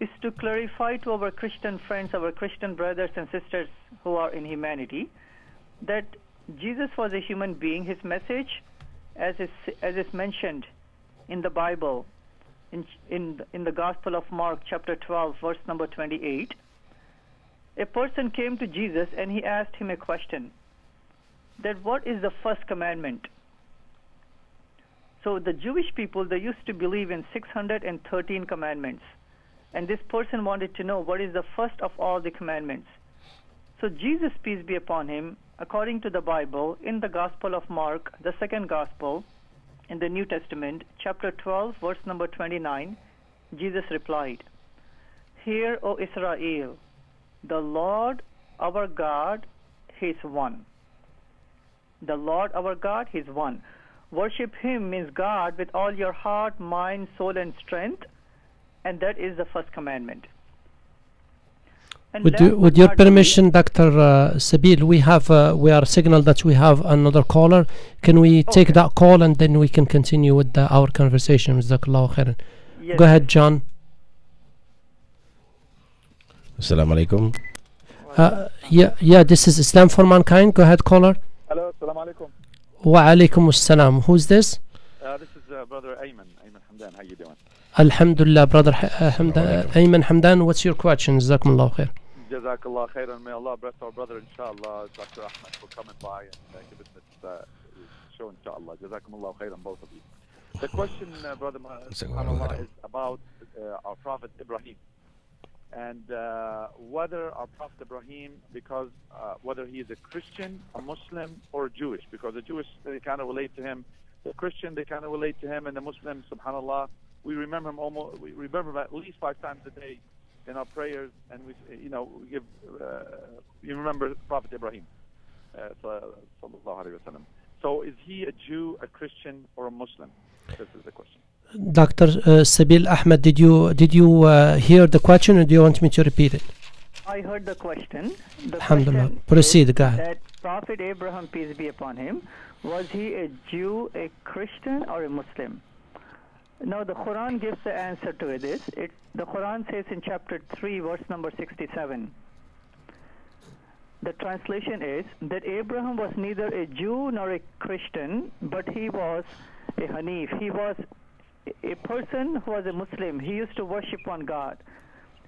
is to clarify to our Christian friends, our Christian brothers and sisters who are in humanity, that Jesus was a human being. His message, as is, as is mentioned in the Bible, in, in, in the Gospel of Mark, chapter 12, verse number 28, a person came to Jesus and he asked him a question that what is the first commandment? So the Jewish people they used to believe in 613 commandments. And this person wanted to know what is the first of all the commandments. So Jesus peace be upon him according to the Bible in the Gospel of Mark, the second gospel in the New Testament, chapter 12 verse number 29, Jesus replied, Hear, O Israel, the Lord our God, He is one. The Lord our God, He is one. Worship Him means God with all your heart, mind, soul, and strength, and that is the first commandment. And With, you, with your permission, Dr. Uh, Sabeel, we have uh, we are signaled that we have another caller. Can we take that call and then we can continue with the, our conversation? Yes, Go ahead, John. Assalamu alaikum. Uh, yeah, yeah. This is Islam for mankind. Go ahead, caller. Hello, assalamu alaikum. Wa alaikum assalam. Who's this? Uh, this is uh, brother Ayman. Ayman Hamdan. How you doing? Alhamdulillah, brother uh, Hamdan, Ayman Hamdan. What's your question? Jazakumullahu khair. Jazakallah khairan. May Allah bless our brother, inshallah, Dr. Ahmed, for coming by and uh, giving this uh, show, inshallah. Jazakumullah khairan, both of you. The question, uh, brother is about uh, our Prophet Ibrahim. And uh, whether our Prophet Ibrahim, because uh, whether he is a Christian, a Muslim, or a Jewish, because the Jewish they kind of relate to him, the Christian they kind of relate to him, and the Muslim, Subhanallah, we remember him almost, we remember him at least five times a day in our prayers, and we, you know, we give, uh, you remember Prophet Ibrahim, uh, sallallahu. So, is he a Jew, a Christian, or a Muslim? This is the question. Dr. Uh, Sabeel Ahmed, did you did you uh, hear the question, or do you want me to repeat it? I heard the question. The Alhamdulillah. question Proceed, go ahead. That Prophet Abraham, peace be upon him, was he a Jew, a Christian, or a Muslim? Now, the Quran gives the answer to this. It, the Quran says in chapter 3, verse number 67, the translation is that Abraham was neither a Jew nor a Christian, but he was a Hanif. He was a person who was a Muslim. He used to worship one God.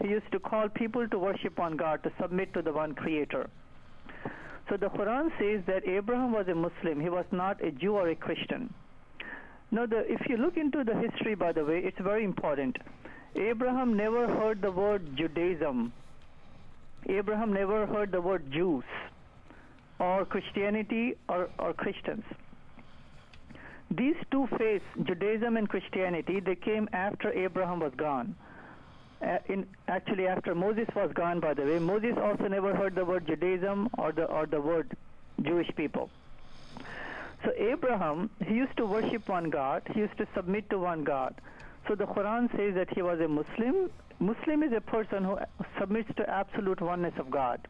He used to call people to worship one God, to submit to the one Creator. So the Quran says that Abraham was a Muslim. He was not a Jew or a Christian. Now, the, if you look into the history, by the way, it's very important. Abraham never heard the word Judaism. Abraham never heard the word Jews or Christianity or, or Christians. These two faiths, Judaism and Christianity, they came after Abraham was gone. Uh, in actually after Moses was gone, by the way, Moses also never heard the word Judaism or the or the word Jewish people. So Abraham, he used to worship one God. He used to submit to one God. So the Quran says that he was a Muslim. Muslim is a person who submits to absolute oneness of God.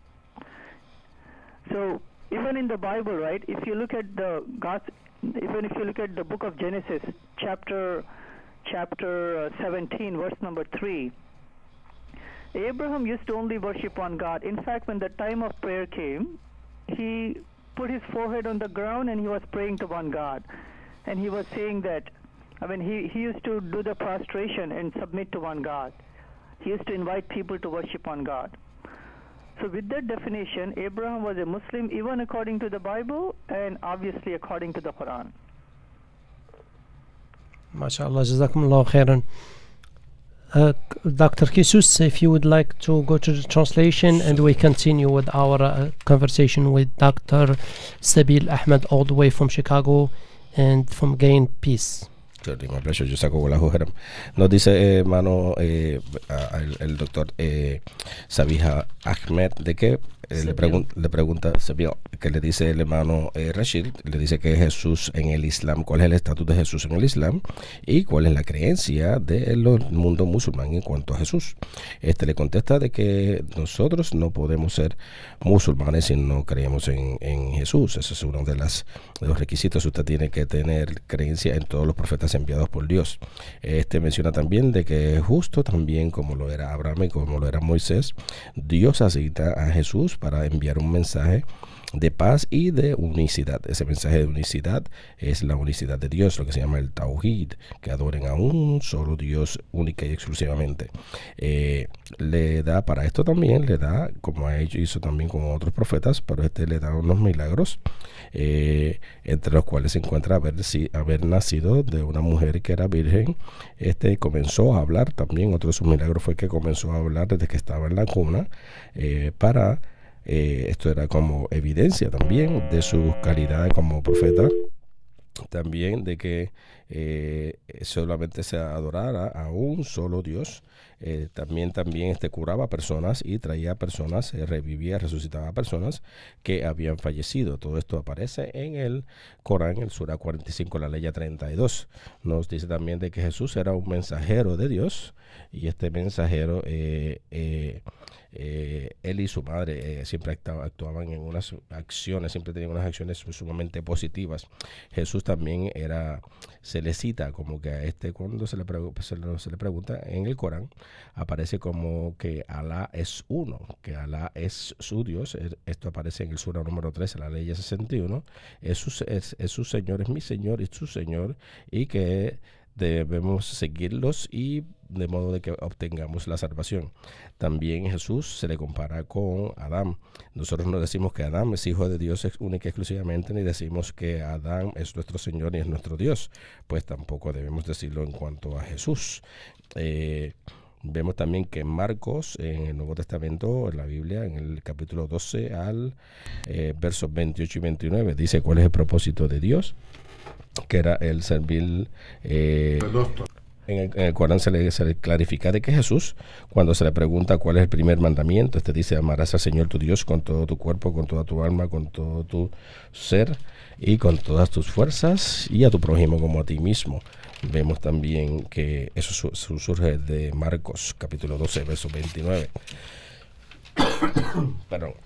So even in the Bible, right? If you look at the God, even if you look at the book of Genesis, chapter chapter uh, 17, verse number three. Abraham used to only worship one God. In fact, when the time of prayer came, he put his forehead on the ground and he was praying to one God. And he was saying that, I mean, he, he used to do the prostration and submit to one God. He used to invite people to worship one God. So, with that definition, Abraham was a Muslim even according to the Bible and obviously according to the Quran. MashaAllah, Jazakumullah khairan. Uh, Dr. Jesus, if you would like to go to the translation and we continue with our uh, conversation with Dr. Sabeel Ahmed all the way from Chicago and from Gain Peace. My pleasure. Yo saco la Jerem. Nos dice, eh, hermano, eh, a- el, el doctor eh, Sabija Ahmed, de que eh, le, pregun- le pregunta, que le dice el hermano eh, Rashid, le dice que Jesús en el Islam, cuál es el estatus de Jesús en el Islam y cuál es la creencia del mundo musulmán en cuanto a Jesús. Este le contesta de que nosotros no podemos ser musulmanes si no creemos en, en Jesús. Ese es uno de, las, de los requisitos. Usted tiene que tener creencia en todos los profetas enviados por Dios. Este menciona también de que justo también como lo era Abraham y como lo era Moisés, Dios asigna a Jesús para enviar un mensaje de paz y de unicidad. Ese mensaje de unicidad es la unicidad de Dios, lo que se llama el Tauhid, que adoren a un solo Dios única y exclusivamente. Eh, le da para esto también, le da, como ha hecho, hizo también con otros profetas, pero este le da unos milagros, eh, entre los cuales se encuentra haber, si- haber nacido de una mujer que era virgen. Este comenzó a hablar también, otro de sus milagros fue que comenzó a hablar desde que estaba en la cuna, eh, para eh, esto era como evidencia también de su calidad como profeta también de que eh, solamente se adorara a un solo Dios. Eh, también también este curaba personas y traía personas, revivía, resucitaba personas que habían fallecido. Todo esto aparece en el Corán, el Surah 45, la ley 32. Nos dice también de que Jesús era un mensajero de Dios y este mensajero eh, él y su madre eh, siempre actua- actuaban en unas acciones, siempre tenían unas acciones sumamente positivas. Jesús también era, se le cita como que a este, cuando se le, pregunta en el Corán, aparece como que Alá es uno, que Alá es su Dios. Eh, Esto aparece en el Surah número 13, la ley 61. Es su, es, es su Señor, es mi Señor y su Señor, y que debemos seguirlos y de modo de que obtengamos la salvación. También Jesús se le compara con Adán. Nosotros no decimos que Adán es hijo de Dios única y exclusivamente, ni decimos que Adán es nuestro Señor y es nuestro Dios. Pues tampoco debemos decirlo en cuanto a Jesús. Eh, Vemos también que Marcos, en el Nuevo Testamento, en la Biblia, en el capítulo 12 al eh, versos 28 y 29, dice cuál es el propósito de Dios, que era el servir... Eh, en el, en el, Corán se le, se le, clarifica de que Jesús, cuando se le pregunta cuál es el primer mandamiento, este dice, amarás al Señor tu Dios con todo tu cuerpo, con toda tu alma, con todo tu ser y con todas tus fuerzas y a tu prójimo como a ti mismo. Vemos también que eso su, su surge de Marcos capítulo 12, verso 29. Perdón.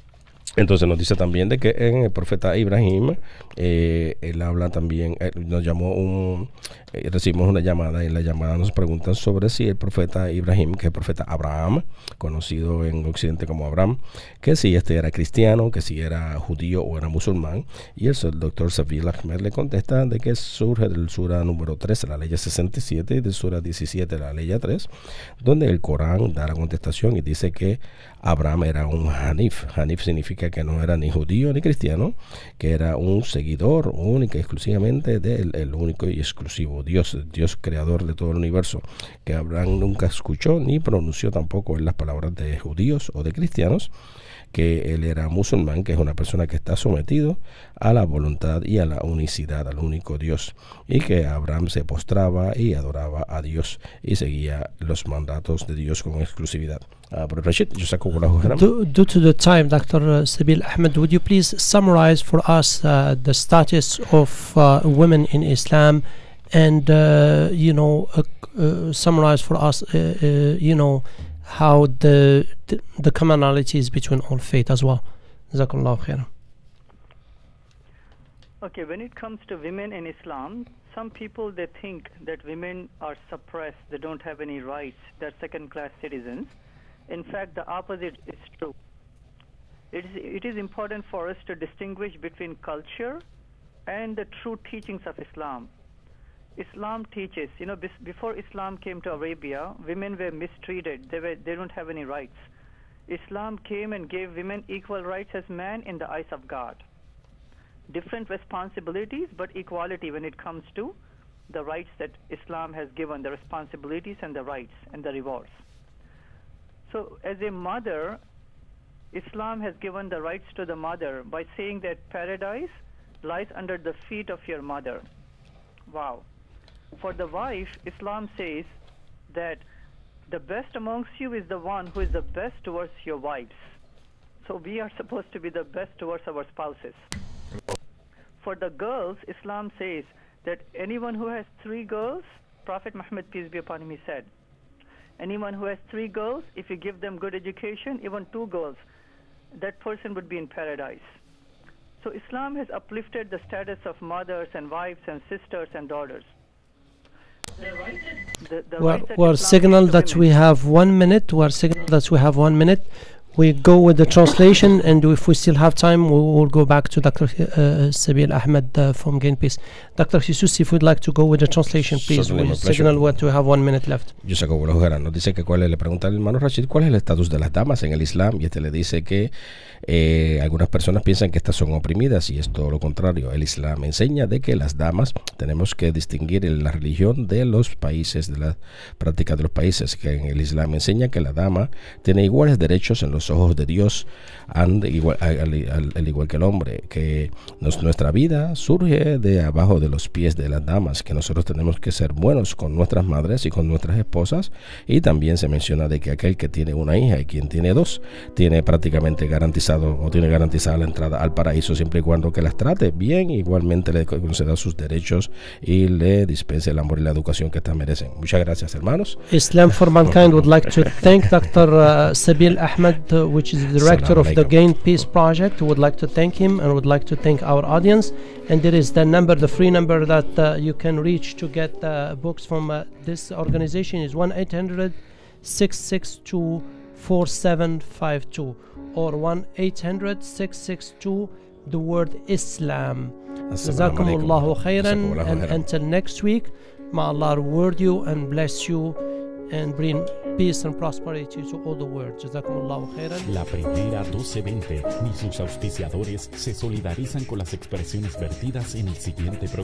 Entonces nos dice también de que en el profeta Ibrahim, eh, él habla también, eh, nos llamó un, eh, recibimos una llamada y en la llamada nos preguntan sobre si el profeta Ibrahim, que es el profeta Abraham, conocido en Occidente como Abraham, que si este era cristiano, que si era judío o era musulmán. Y el, doctor Sabil Ahmed le contesta de que surge del sura número 3, la ley 67, y del sura 17, la ley 3, donde el Corán da la contestación y dice que Abraham era un Hanif. Hanif significa que no era ni judío ni cristiano, que era un seguidor único exclusivamente del el único y exclusivo Dios, Dios creador de todo el universo, que Abraham nunca escuchó ni pronunció tampoco en las palabras de judíos o de cristianos, que él era musulmán, que es una persona que está sometido a la voluntad y a la unicidad, al único Dios, y que Abraham se postraba y adoraba a Dios y seguía los mandatos de Dios con exclusividad. Uh, Rashid, due, to the time, Dr. Sabil Ahmed, would you please summarize for us uh, the status of uh, women in Islam and, uh, you know, uh, uh, summarize for us, you know, how the, the, commonalities between all faith as well. Jazakallah khairan. Okay, when it comes to women in Islam, some people they think that women are suppressed, they don't have any rights, they're second class citizens. In fact, the opposite is true. It is, it is important for us to distinguish between culture and the true teachings of Islam. Islam teaches, you know, before Islam came to Arabia, women were mistreated. They, were, they don't have any rights. Islam came and gave women equal rights as men in the eyes of God. Different responsibilities, but equality when it comes to the rights that Islam has given, the responsibilities and the rights and the rewards. So, as a mother, Islam has given the rights to the mother by saying that paradise lies under the feet of your mother. Wow. For the wife, Islam says that the best amongst you is the one who is the best towards your wives. So we are supposed to be the best towards our spouses. For the girls, Islam says that anyone who has three girls, Prophet Muhammad, peace be upon him, he said, anyone who has three girls, if you give them good education, even two girls, that person would be in paradise. So Islam has uplifted the status of mothers and wives and sisters and daughters. We're, we're signal that we have one minute. We're signal that we have one minute. We go with the translation, and if we still have time, we will go back to Dr. Uh, Sabil Ahmed uh, from Gain Peace. Dr. Jesus, if we'd like to go with the translation, please. We signal what we have one minute left. Cómo nos dice que cuál es, le pregunta al hermano Rashid cuál es el estatus de las damas en el Islam, y este le dice que eh, algunas personas piensan que estas son oprimidas, y es todo lo contrario. El Islam enseña de que las damas tenemos que distinguir la religión de los países, de la práctica de los países, que en el Islam enseña que la dama tiene iguales derechos en los ojos de Dios, and, igual, al, al, al, igual que el hombre, que nos, nuestra vida surge de abajo de los pies de las damas, que nosotros tenemos que ser buenos con nuestras madres y con nuestras esposas, y también se menciona de que aquel que tiene una hija y quien tiene dos, tiene prácticamente garantizado o tiene garantizada la entrada al paraíso siempre y cuando que las trate bien, igualmente le conceda sus derechos y le dispense el amor y la educación que estas merecen. Muchas gracias, hermanos. Islam for Mankind would like to thank Dr. Uh, Sabil Ahmed uh, which is the director of the Gain Peace Project. We would like to thank him and would like to thank our audience. And there is the number, the free number that uh, you can reach to get uh, books from uh, this organization is 1 800 662 4752 or 1 800 662 the word Islam. جزاكم الله خيرا and until next week may Allah reward you and bless you and bring La primera 1220 ni sus auspiciadores se solidarizan con las expresiones vertidas en el siguiente programa.